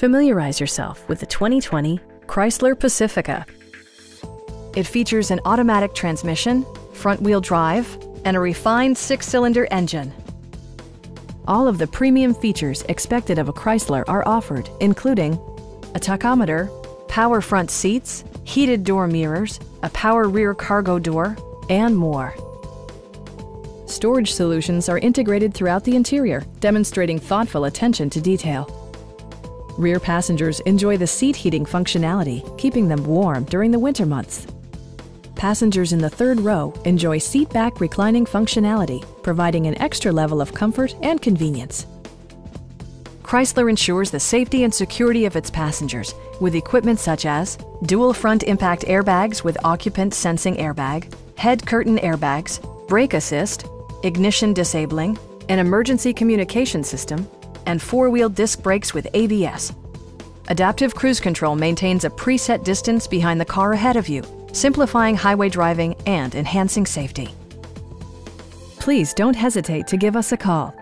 Familiarize yourself with the 2020 Chrysler Pacifica. It features an automatic transmission, front-wheel drive, and a refined six-cylinder engine. All of the premium features expected of a Chrysler are offered, including a tachometer, power front seats, heated door mirrors, a power rear cargo door, and more. Storage solutions are integrated throughout the interior, demonstrating thoughtful attention to detail. Rear passengers enjoy the seat heating functionality, keeping them warm during the winter months. Passengers in the third row enjoy seat back reclining functionality, providing an extra level of comfort and convenience. Chrysler ensures the safety and security of its passengers with equipment such as dual front impact airbags with occupant sensing airbag, head curtain airbags, brake assist, ignition disabling, an emergency communication system, and four-wheel disc brakes with ABS. Adaptive Cruise Control maintains a preset distance behind the car ahead of you, simplifying highway driving and enhancing safety. Please don't hesitate to give us a call